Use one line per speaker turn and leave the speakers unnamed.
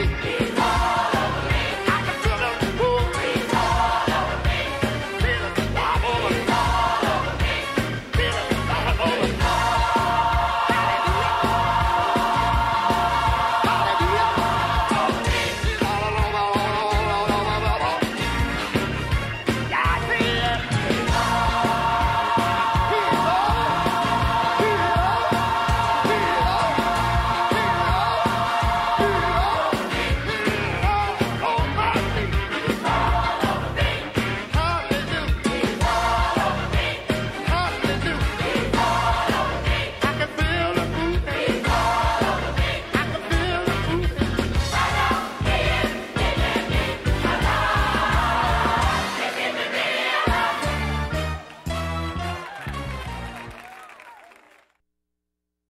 everything.